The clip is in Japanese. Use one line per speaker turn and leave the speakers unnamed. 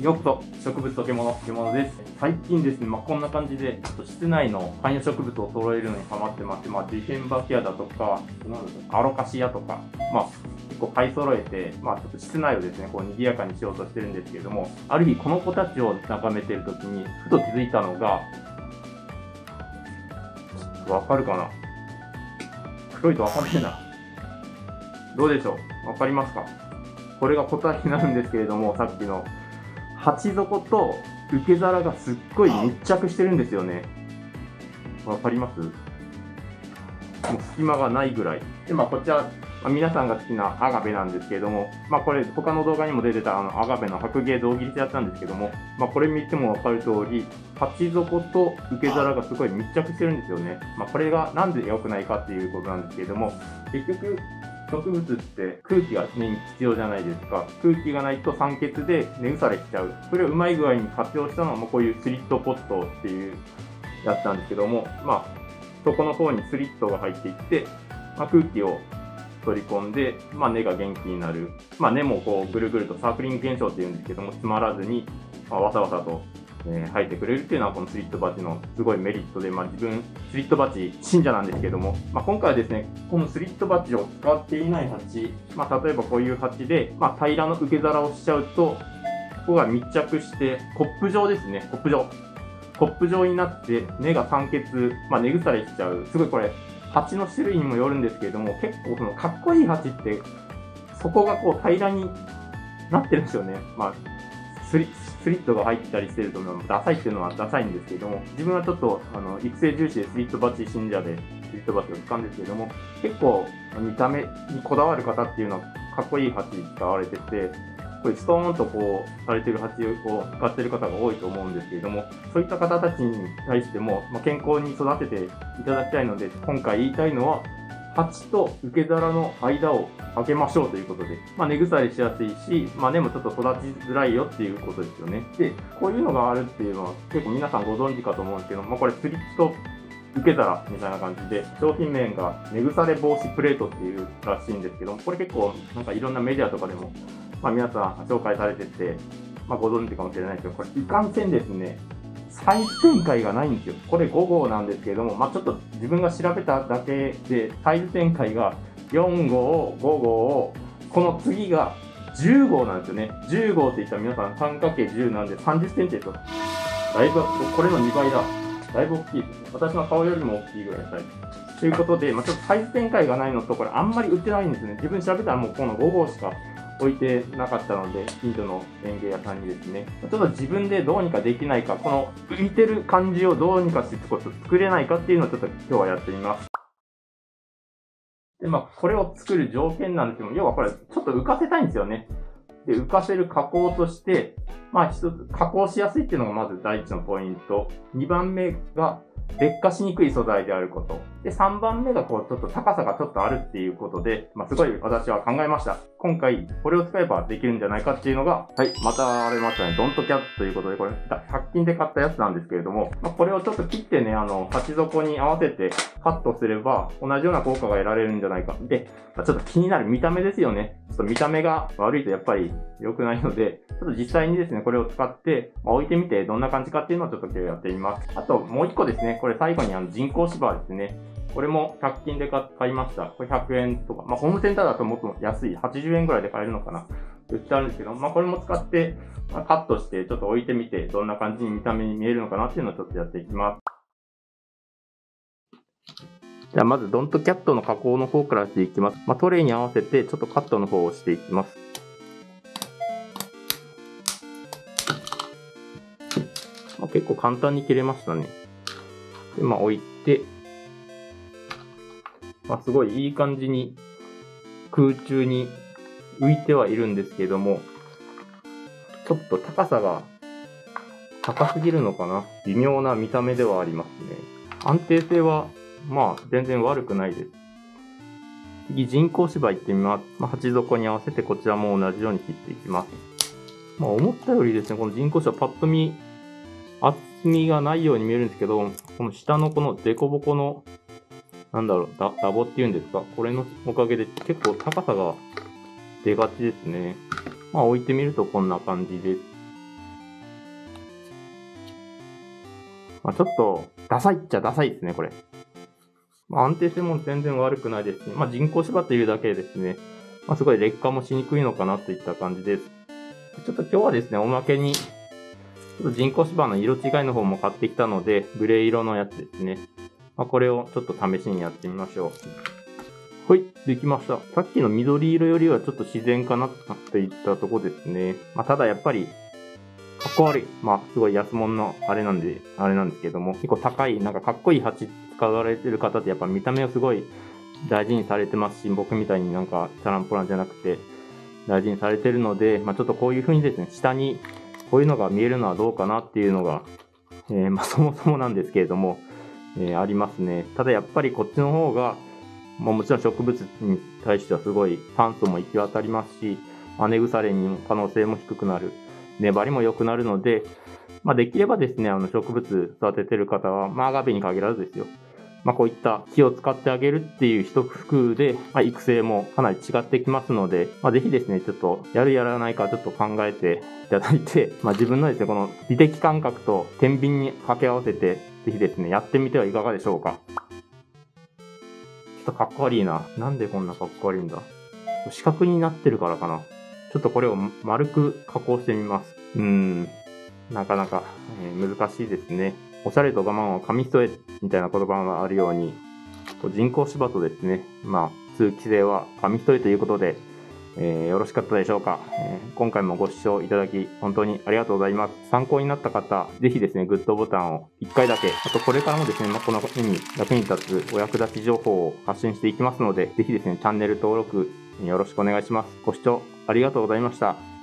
ようこそ植物溶け物漬物です。最近ですね、まあ、こんな感じでちょっと室内の観葉植物を揃えるのにハマってまして、まあ、ディフェンバキアだとかアロカシアとか、まあ、結構買い揃えて、まあ、ちょっと室内をですねこう賑やかにしようとしてるんですけれどもある日この子たちを眺めてる時にふと気づいたのがちょっとわかるかな？黒いとわかんないな。どうでしょう？わかりますか？これが答えになるんですけれどもさっきの。鉢底と受け皿がすっごい密着してるんですよね。わかります？もう隙間がないぐらい。で、まあ、こちら、まあ、皆さんが好きなアガベなんですけれども、まあ、これ、他の動画にも出てたあのアガベの白芸胴切りってやったんですけども、まあ、これ見てもわかる通り、鉢底と受け皿がすごい密着してるんですよね。まあ、これがなんで良くないかっていうことなんですけれども、結局、植物って空気が常に必要じゃないですか。空気がないと酸欠で根腐れしちゃう。それをうまい具合に活用したのが、こういうスリットポットっていうやつなんですけども、まあ、そこの方にスリットが入っていって、まあ、空気を取り込んで、まあ、根が元気になる。まあ、根もこうぐるぐるとサークリング現象っていうんですけども、詰まらずに、まあ、わさわさとえー、生えてくれるっていうのはこのスリットバチのすごいメリットで、まあ、自分スリットバチ信者なんですけども、まあ、今回はですねこのスリットバチを使っていない鉢、まあ、例えばこういう鉢で、まあ、平らの受け皿をしちゃうとここが密着してコップ状ですねコップ状。コップ状になって根が酸欠、まあ、根腐れしちゃう。すごいこれ鉢の種類にもよるんですけれども結構そのかっこいい鉢ってそこがこう平らになってるんですよね、まあ、スリスリットが入ったりしてるとダサいっていうのはダサいんですけども、自分はちょっとあの育成重視でスリットバッチ信者でスリットバッチを使うんですけども、結構見た目にこだわる方っていうのはかっこいい鉢使われてて、これストーンとこうされてる鉢を使ってる方が多いと思うんですけれども、そういった方たちに対しても、まあ、健康に育てていただきたいので、今回言いたいのは、鉢と受け皿の間を開けましょうということで、まあ、根腐れしやすいし、まあ、根もちょっと育ちづらいよっていうことですよね。で、こういうのがあるっていうのは結構皆さんご存知かと思うんですけど、まあ、これスリット受け皿みたいな感じで、商品名が根腐れ防止プレートっていうらしいんですけども、これ結構なんかいろんなメディアとかでも、まあ、皆さん紹介されてて、まあ、ご存知かもしれないですけど、これいかんせんですね、サイズ展開がないんですよ。これ5号なんですけれども、まあ、ちょっと自分が調べただけで、サイズ展開が4号、5号、この次が10号なんですよね。10号って言ったら皆さん 3×10 なんで30センチですよ。だいぶ、これの2倍だ。だいぶ大きいですね。私の顔よりも大きいぐらいサイズ。ということで、まあ、ちょっとサイズ展開がないのと、これあんまり売ってないんですね。自分調べたらもうこの5号しか置いてなかったので、近所の園芸屋さんにですね、ちょっと自分でどうにかできないか、この浮いてる感じをどうにかして作れないかっていうのをちょっと今日はやってみます。で、まあ、これを作る条件なんですけども、要はこれ、ちょっと浮かせたいんですよね。で、浮かせる加工として、まあ、一つ、加工しやすいっていうのがまず第一のポイント。2番目が、劣化しにくい素材であること。で、3番目がこう、ちょっと高さがちょっとあるっていうことで、まあ、すごい私は考えました。今回、これを使えばできるんじゃないかっていうのが、はい、またありましたね。ドントキャットということで、これ、100均で買ったやつなんですけれども、まあ、これをちょっと切ってね、あの、鉢底に合わせてカットすれば、同じような効果が得られるんじゃないか。で、まあ、ちょっと気になる見た目ですよね。ちょっと見た目が悪いとやっぱり良くないので、ちょっと実際にですね、これを使って、まあ、置いてみてどんな感じかっていうのをちょっと今日やってみます。あと、もう一個ですね、これ最後にあの人工芝ですね。これも100均で買いました。これ100円とか、まあ、ホームセンターだともっと安い、80円ぐらいで買えるのかな。売ってあるんですけど、まあ、これも使って、まあ、カットして、ちょっと置いてみて、どんな感じに見た目に見えるのかなっていうのをちょっとやっていきます。じゃあ、まず、ドントキャットの加工の方からしていきます。まあ、トレイに合わせて、ちょっとカットの方をしていきます。まあ、結構簡単に切れましたね。で、まあ、置いて、まあ、すごいいい感じに空中に浮いてはいるんですけども、ちょっと高さが高すぎるのかな？微妙な見た目ではありますね。安定性は、まあ、全然悪くないです。次、人工芝行ってみます。まあ、鉢底に合わせてこちらも同じように切っていきます。まあ、思ったよりですね、この人工芝パッと見、厚みがないように見えるんですけど、この下のこの凸凹の、なんだろう、ダダボっていうんですか、これのおかげで結構高さが出がちですね。まあ置いてみるとこんな感じです。まあちょっと、ダサいっちゃダサいですね、これ。まあ安定性も全然悪くないですし、まあ人工芝というだけですね、まあすごい劣化もしにくいのかなといった感じです。ちょっと今日はですね、おまけにちょっと人工芝の色違いの方も買ってきたので、グレー色のやつですね。まあ、これをちょっと試しにやってみましょう。はい、できました。さっきの緑色よりはちょっと自然かなっていったとこですね。まあ、ただやっぱり、かっこ悪い。まあ、すごい安物のあれなんで、あれなんですけども、結構高い、なんかかっこいい鉢使われてる方ってやっぱ見た目をすごい大事にされてますし、僕みたいになんかチャランポランじゃなくて大事にされてるので、まあ、ちょっとこういう風にですね、下にこういうのが見えるのはどうかなっていうのが、えー、まあ、そもそもなんですけれども、えー、ありますね。ただやっぱりこっちの方が、まあ、もちろん植物に対してはすごい酸素も行き渡りますし、根腐れにも可能性も低くなる。粘りも良くなるので、まあ、できればですね、あの植物育ててる方は、まあ、アガベに限らずですよ。まあ、こういった木を使ってあげるっていう一工夫で、まあ、育成もかなり違ってきますので、まあ、ぜひですね、ちょっとやるやらないかちょっと考えていただいて、まあ、自分のですね、この美的感覚と天秤に掛け合わせて、ぜひですね、やってみてはいかがでしょうか。ちょっとかっこ悪いな。なんでこんなかっこ悪いんだ。四角になってるからかな。ちょっとこれを丸く加工してみます。うーん。なかなか、えー、難しいですね。おしゃれと我慢は紙一重みたいな言葉があるように、人工芝とですね、まあ、通気性は紙一重ということで、えー、よろしかったでしょうか、えー、今回もご視聴いただき本当にありがとうございます。参考になった方、ぜひですね、グッドボタンを1回だけ、あとこれからもですね、まあ、このように役に立つお役立ち情報を発信していきますので、ぜひですね、チャンネル登録よろしくお願いします。ご視聴ありがとうございました。